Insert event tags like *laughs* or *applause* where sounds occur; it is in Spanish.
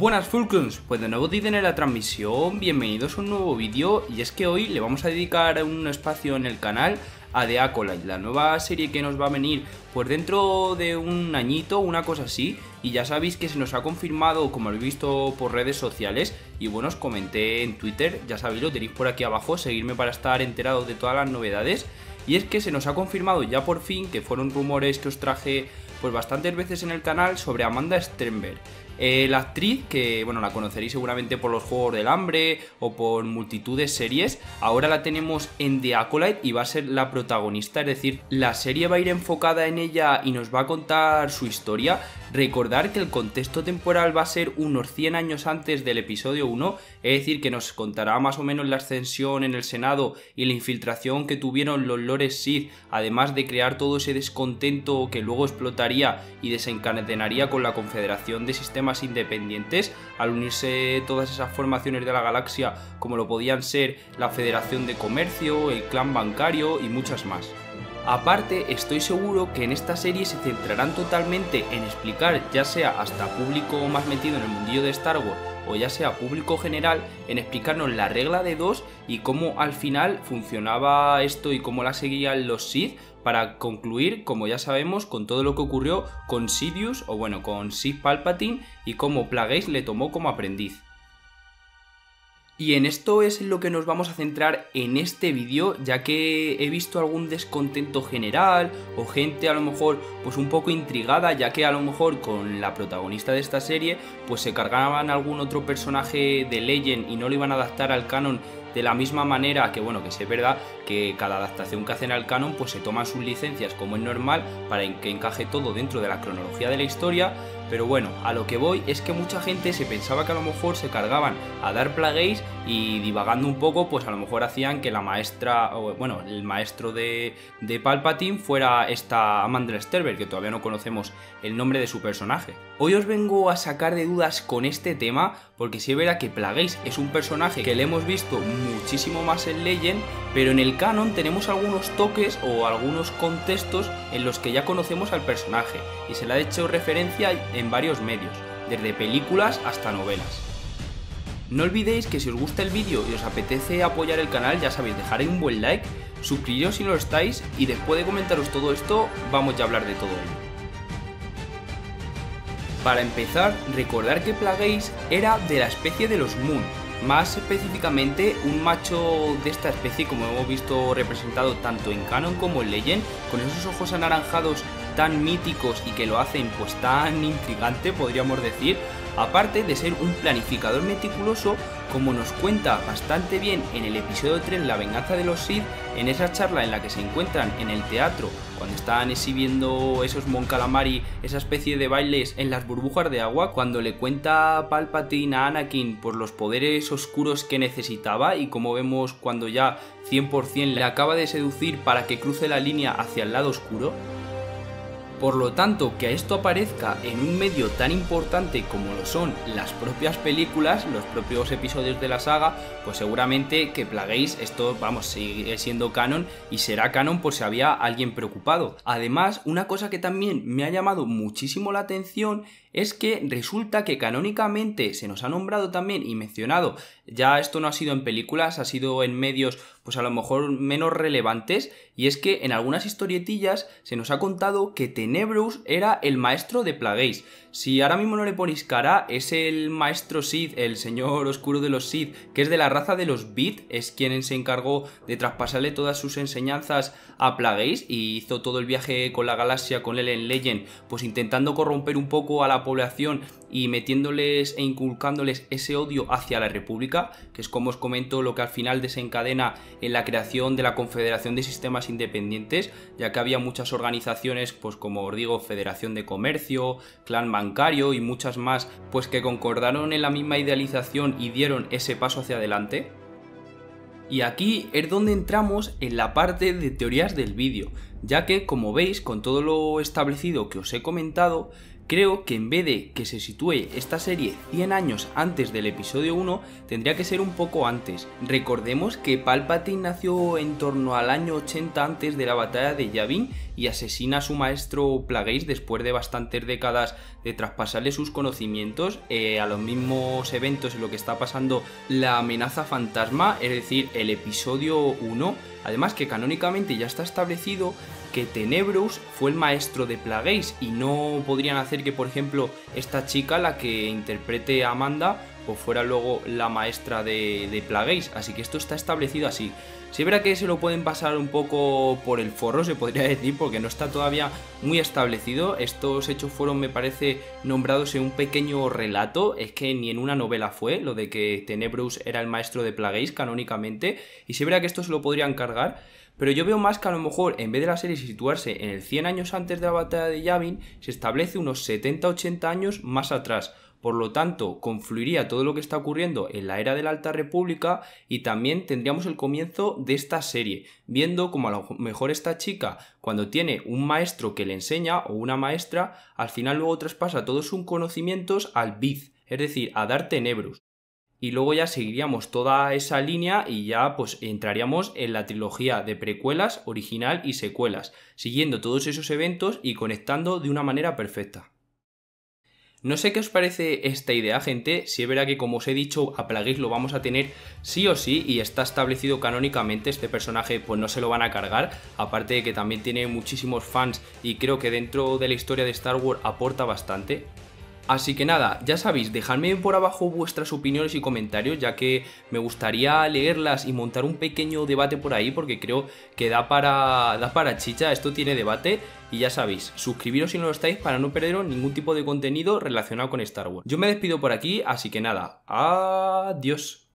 Buenas Fulcrons, pues de nuevo dicen en la transmisión, bienvenidos a un nuevo vídeo y es que hoy le vamos a dedicar un espacio en el canal a The Acolyte, la nueva serie que nos va a venir pues dentro de un añito, una cosa así, y ya sabéis que se nos ha confirmado, como habéis visto por redes sociales, y bueno, os comenté en Twitter, ya sabéis, lo tenéis por aquí abajo, seguirme para estar enterado de todas las novedades, y es que se nos ha confirmado ya por fin, que fueron rumores que os traje pues bastantes veces en el canal sobre Amanda Sternberg. Eh, la actriz, que bueno, la conoceréis seguramente por los Juegos del Hambre o por multitud de series, ahora la tenemos en The Acolyte y va a ser la protagonista, es decir, la serie va a ir enfocada en ella y nos va a contar su historia. Recordar que el contexto temporal va a ser unos 100 años antes del episodio 1, es decir, que nos contará más o menos la ascensión en el Senado y la infiltración que tuvieron los Lores Sith, además de crear todo ese descontento que luego explotaría y desencadenaría con la Confederación de Sistemas independientes al unirse todas esas formaciones de la galaxia como lo podían ser la Federación de Comercio, el Clan Bancario y muchas más. Aparte, estoy seguro que en esta serie se centrarán totalmente en explicar, ya sea hasta público más metido en el mundillo de Star Wars o ya sea público general, en explicarnos la regla de dos y cómo al final funcionaba esto y cómo la seguían los Sith para concluir, como ya sabemos, con todo lo que ocurrió con Sidious, o bueno, con Sith Palpatine, y cómo Plagueis le tomó como aprendiz. Y en esto es lo que nos vamos a centrar en este vídeo, ya que he visto algún descontento general o gente a lo mejor pues un poco intrigada, ya que a lo mejor con la protagonista de esta serie pues se cargaban algún otro personaje de Legend y no lo iban a adaptar al canon de la misma manera que, bueno, que es verdad que cada adaptación que hacen al canon, pues se toman sus licencias como es normal para que encaje todo dentro de la cronología de la historia. Pero bueno, a lo que voy es que mucha gente se pensaba que a lo mejor se cargaban a dar plagueis y divagando un poco, pues a lo mejor hacían que la maestra, o bueno, el maestro de, de Palpatine fuera esta Amanda Sterber, que todavía no conocemos el nombre de su personaje. Hoy os vengo a sacar de dudas con este tema, porque es verdad que Plagueis es un personaje que le hemos visto muchísimo más en Legend, pero en el canon tenemos algunos toques o algunos contextos en los que ya conocemos al personaje y se le ha hecho referencia en varios medios, desde películas hasta novelas. No olvidéis que si os gusta el vídeo y os apetece apoyar el canal, ya sabéis, dejaré un buen like, suscribiros si no lo estáis y después de comentaros todo esto, vamos ya a hablar de todo ello. Para empezar, recordar que Plagueis era de la especie de los Moon, más específicamente, un macho de esta especie, como hemos visto representado tanto en Canon como en Legend, con esos ojos anaranjados tan míticos y que lo hacen pues tan intrigante, podríamos decir, aparte de ser un planificador meticuloso, como nos cuenta bastante bien en el episodio 3 La venganza de los Sith, en esa charla en la que se encuentran en el teatro, cuando están exhibiendo esos Mon Calamari, esa especie de bailes en las burbujas de agua, cuando le cuenta Palpatine a Anakin por los poderes oscuros que necesitaba y como vemos cuando ya 100% le acaba de seducir para que cruce la línea hacia el lado oscuro, por lo tanto, que esto aparezca en un medio tan importante como lo son las propias películas, los propios episodios de la saga, pues seguramente que plaguéis esto, vamos, sigue siendo canon y será canon por si había alguien preocupado. Además, una cosa que también me ha llamado muchísimo la atención es que resulta que canónicamente se nos ha nombrado también y mencionado, ya esto no ha sido en películas, ha sido en medios pues a lo mejor menos relevantes, y es que en algunas historietillas se nos ha contado que Tenebrous era el maestro de Plagueis. Si ahora mismo no le ponéis cara, es el maestro Sith, el señor oscuro de los Sith, que es de la raza de los Beat, es quien se encargó de traspasarle todas sus enseñanzas a Plagueis y hizo todo el viaje con la galaxia con él en Legend, pues intentando corromper un poco a la población y metiéndoles e inculcándoles ese odio hacia la República, que es como os comento lo que al final desencadena en la creación de la Confederación de Sistemas Independientes, ya que había muchas organizaciones, pues como os digo, Federación de Comercio, Clan Bancario y muchas más, pues que concordaron en la misma idealización y dieron ese paso hacia adelante. Y aquí es donde entramos en la parte de teorías del vídeo, ya que como veis con todo lo establecido que os he comentado, creo que en vez de que se sitúe esta serie 100 años antes del episodio 1, tendría que ser un poco antes. Recordemos que Palpatine nació en torno al año 80 antes de la batalla de Yavin y asesina a su maestro Plagueis después de bastantes décadas de traspasarle sus conocimientos eh, a los mismos eventos en lo que está pasando la amenaza fantasma, es decir, el episodio 1. Además que canónicamente ya está establecido que Tenebrous fue el maestro de Plagueis y no podrían hacer que, por ejemplo, esta chica, la que interprete a Amanda, pues fuera luego la maestra de, Plagueis. Así que esto está establecido así. Si verá que se lo pueden pasar un poco por el forro, se podría *laughs* decir, porque no está todavía muy establecido. Estos hechos fueron, me parece, nombrados en un pequeño relato. Es que ni en una novela fue lo de que Tenebrous era el maestro de Plagueis canónicamente. Y se verá que esto se lo podrían cargar. Pero yo veo más que a lo mejor, en vez de la serie situarse en el 100 años antes de la batalla de Yavin, se establece unos 70-80 años más atrás. Por lo tanto, confluiría todo lo que está ocurriendo en la era de la Alta República y también tendríamos el comienzo de esta serie, viendo como a lo mejor esta chica, cuando tiene un maestro que le enseña o una maestra, al final luego traspasa todos sus conocimientos al Biz, es decir, a Dar Tenebrus y luego ya seguiríamos toda esa línea y ya pues entraríamos en la trilogía de precuelas, original y secuelas, siguiendo todos esos eventos y conectando de una manera perfecta. No sé qué os parece esta idea, gente. Si es verdad que, como os he dicho, a Plagueis lo vamos a tener sí o sí y está establecido canónicamente. Este personaje, pues no se lo van a cargar. Aparte de que también tiene muchísimos fans y creo que dentro de la historia de Star Wars aporta bastante. Así que nada, ya sabéis, dejadme por abajo vuestras opiniones y comentarios, ya que me gustaría leerlas y montar un pequeño debate por ahí, porque creo que da para, da para chicha, esto tiene debate. Y ya sabéis, suscribiros si no lo estáis para no perderos ningún tipo de contenido relacionado con Star Wars. Yo me despido por aquí, así que nada, adiós.